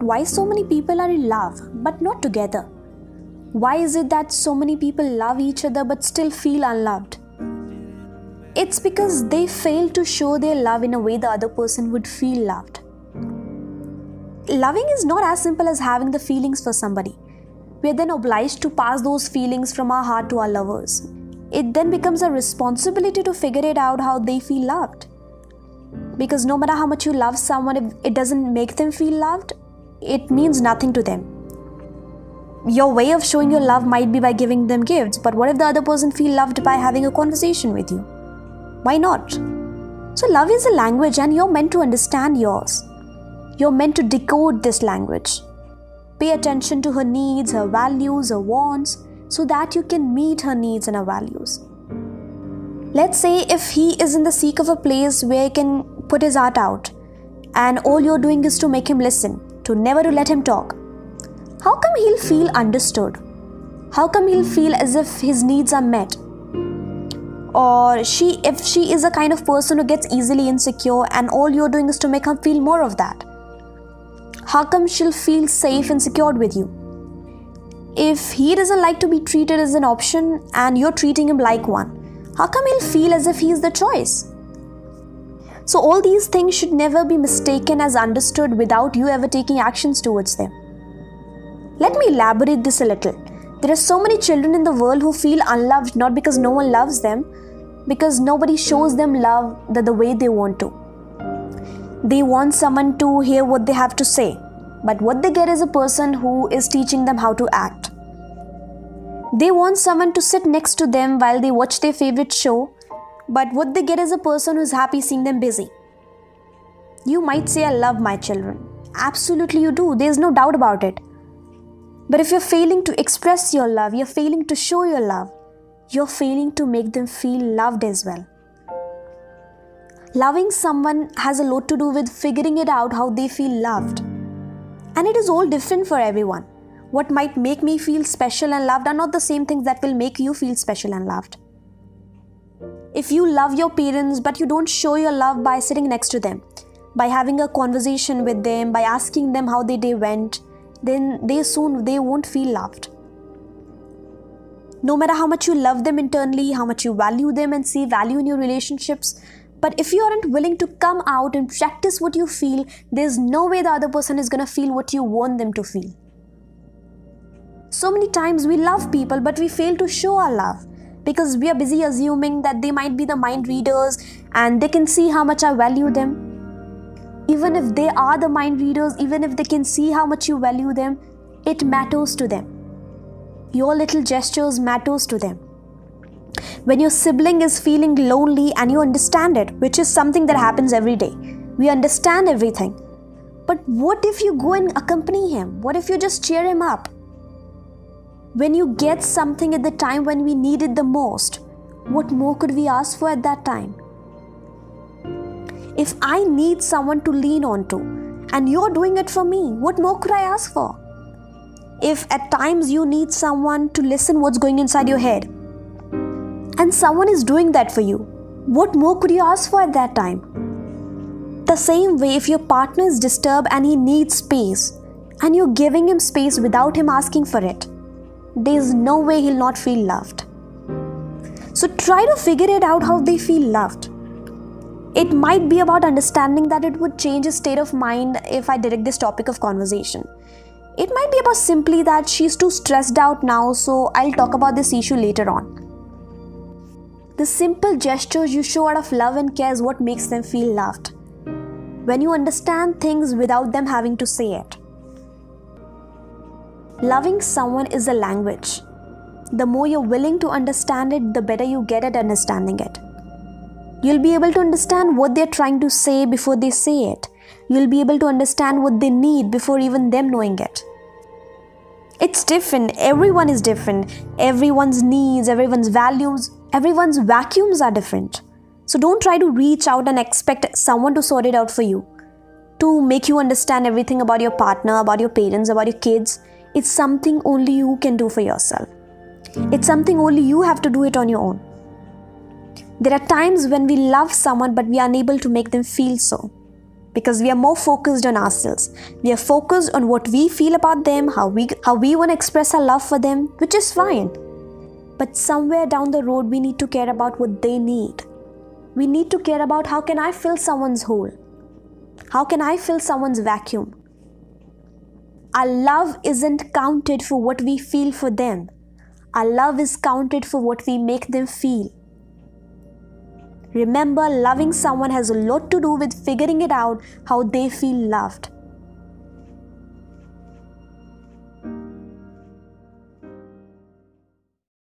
why so many people are in love but not together? Why is it that so many people love each other but still feel unloved? It's because they fail to show their love in a way the other person would feel loved. Loving is not as simple as having the feelings for somebody. We are then obliged to pass those feelings from our heart to our lovers. It then becomes a responsibility to figure it out how they feel loved. Because no matter how much you love someone, if it doesn't make them feel loved, it means nothing to them. Your way of showing your love might be by giving them gifts, but what if the other person feel loved by having a conversation with you? Why not? So love is a language and you're meant to understand yours. You're meant to decode this language. Pay attention to her needs, her values, her wants, so that you can meet her needs and her values. Let's say if he is in the seek of a place where he can put his art out, and all you're doing is to make him listen, to never to let him talk. How come he'll feel understood? How come he'll feel as if his needs are met? Or she, if she is a kind of person who gets easily insecure and all you're doing is to make her feel more of that? How come she'll feel safe and secured with you? If he doesn't like to be treated as an option and you're treating him like one, how come he'll feel as if he's the choice? So, all these things should never be mistaken as understood without you ever taking actions towards them. Let me elaborate this a little. There are so many children in the world who feel unloved not because no one loves them, because nobody shows them love the, the way they want to. They want someone to hear what they have to say, but what they get is a person who is teaching them how to act. They want someone to sit next to them while they watch their favorite show, but what they get is a person who's happy seeing them busy. You might say, I love my children. Absolutely, you do. There's no doubt about it. But if you're failing to express your love, you're failing to show your love, you're failing to make them feel loved as well. Loving someone has a lot to do with figuring it out how they feel loved. And it is all different for everyone. What might make me feel special and loved are not the same things that will make you feel special and loved. If you love your parents but you don't show your love by sitting next to them, by having a conversation with them, by asking them how their day went, then they soon they won't feel loved. No matter how much you love them internally, how much you value them and see value in your relationships, but if you aren't willing to come out and practice what you feel, there's no way the other person is going to feel what you want them to feel. So many times we love people, but we fail to show our love because we are busy assuming that they might be the mind readers and they can see how much I value them. Even if they are the mind readers, even if they can see how much you value them, it matters to them. Your little gestures matters to them when your sibling is feeling lonely and you understand it, which is something that happens every day. We understand everything. But what if you go and accompany him? What if you just cheer him up? When you get something at the time when we need it the most, what more could we ask for at that time? If I need someone to lean on to and you're doing it for me, what more could I ask for? If at times you need someone to listen what's going inside your head, and someone is doing that for you, what more could you ask for at that time? The same way, if your partner is disturbed and he needs space, and you're giving him space without him asking for it, there's no way he'll not feel loved. So try to figure it out how they feel loved. It might be about understanding that it would change his state of mind if I direct this topic of conversation. It might be about simply that she's too stressed out now, so I'll talk about this issue later on. The simple gestures you show out of love and care is what makes them feel loved. When you understand things without them having to say it. Loving someone is a language. The more you're willing to understand it, the better you get at understanding it. You'll be able to understand what they're trying to say before they say it. You'll be able to understand what they need before even them knowing it. It's different. Everyone is different. Everyone's needs, everyone's values, everyone's vacuums are different. So don't try to reach out and expect someone to sort it out for you. To make you understand everything about your partner, about your parents, about your kids. It's something only you can do for yourself. It's something only you have to do it on your own. There are times when we love someone but we are unable to make them feel so. because we are more focused on ourselves. We are focused on what we feel about them, how we how we want to express our love for them, which is fine. But somewhere down the road we need to care about what they need. We need to care about how can I fill someone's hole? How can I fill someone's vacuum? Our love isn't counted for what we feel for them. Our love is counted for what we make them feel. Remember, loving someone has a lot to do with figuring it out how they feel loved.